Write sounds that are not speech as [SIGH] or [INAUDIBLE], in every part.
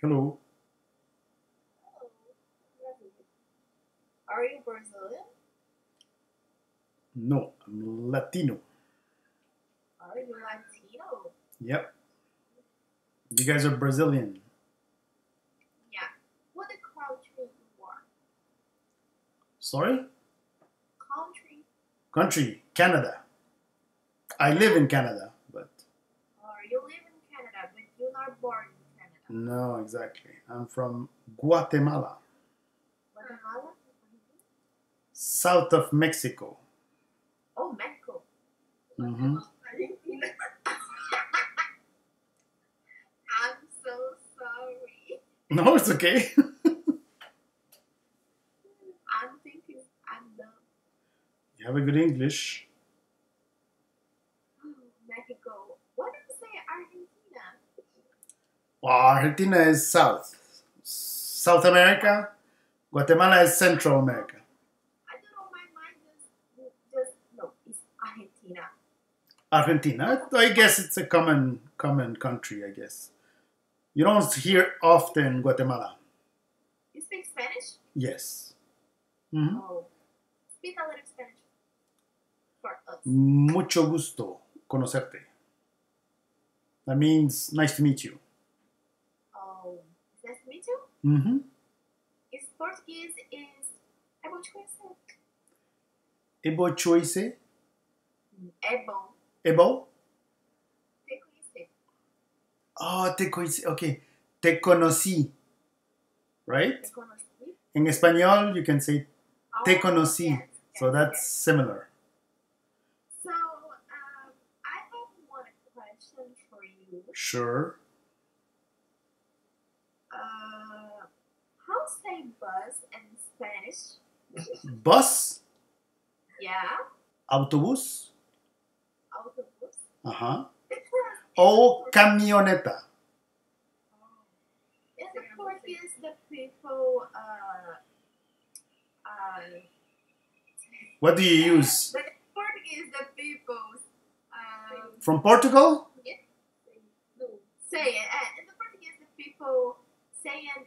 Hello. Are you Brazilian? No, I'm Latino. Are you Latino? Yep. You guys are Brazilian. Yeah. What country you are? Sorry? Country Country, Canada. I live in Canada, but or you live in Canada but you're not born in Canada. No, exactly. I'm from Guatemala, Guatemala? south of Mexico. Oh, Mexico. hmm [LAUGHS] I'm so sorry. No, it's okay. [LAUGHS] I'm thinking I'm dumb. you have a good English. Mexico. What do you say, Argentina? Well, Argentina is south. South America. Guatemala is Central America. I don't know. My mind just, just no. It's Argentina. Argentina. I guess it's a common common country. I guess you don't hear often Guatemala. You speak Spanish? Yes. Mhm. Oh, speak a little Spanish for us. Mucho gusto conocerte. That means nice to meet you. Nice to meet you. Mm-hmm. Is Portuguese is é bom te conhecer. Ebo choice. É bom Ebo. te conhecer. Oh, te conocí. Okay. Te conocí. Right? Te conocí. In español, you can say te Oh, conocí. yes, So yes, that's yes. similar. So, um, I have one question for you. Sure. Bus in Spanish? Bus. Yeah, Autobús. autobus. Ajá. O camioneta. In the Portuguese, the people, uh, uh, What do you use? the Portuguese, the people, um, From Portugal? say it. In the Portuguese, the people saying,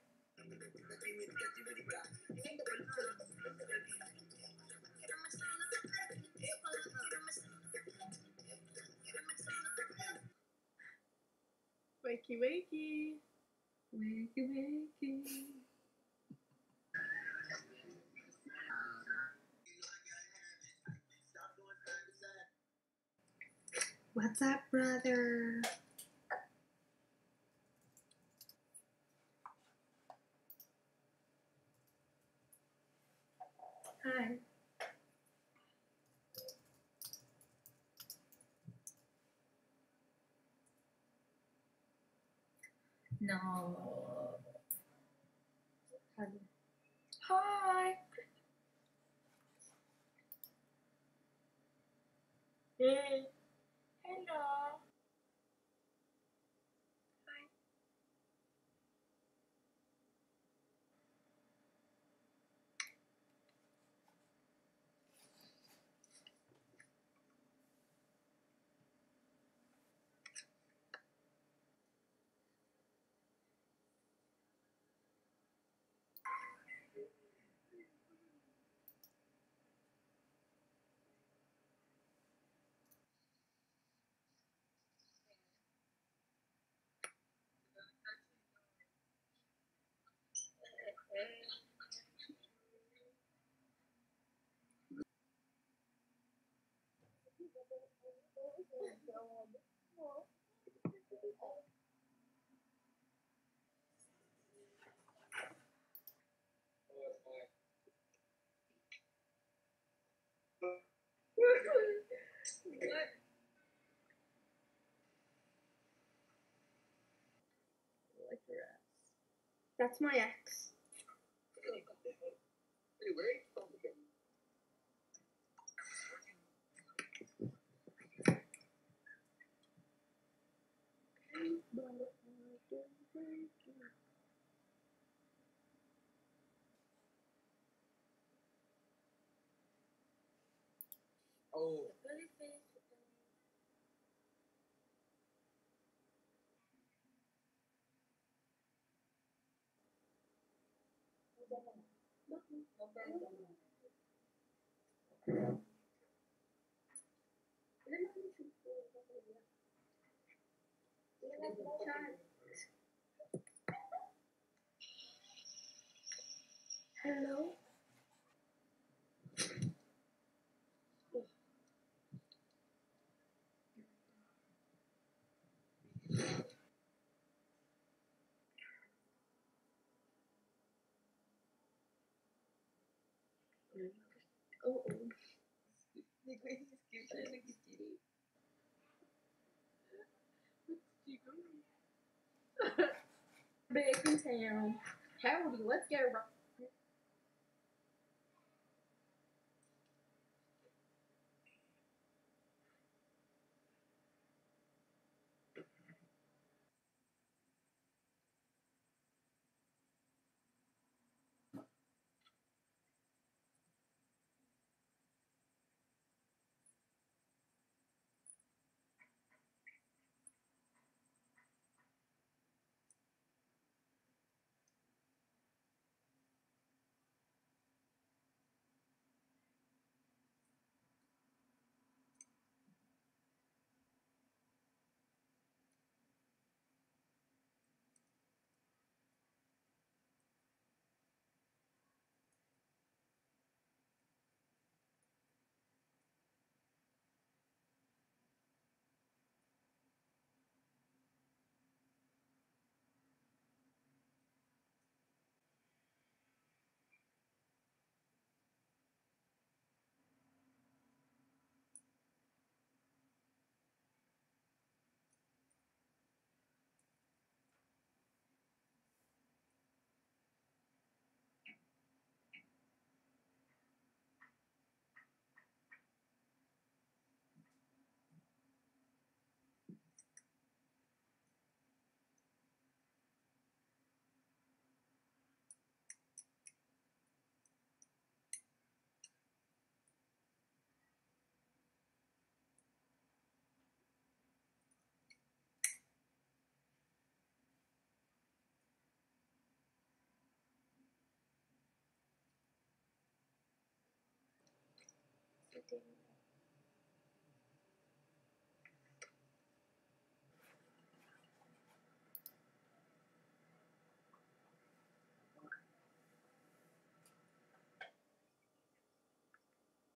Wakey, wakey. Wakey, wakey. What's up, brother? Hi. No. Hi. Hey. for us. That's my ex. Oh. Hello? Back in town. Howdy, let's go. 电。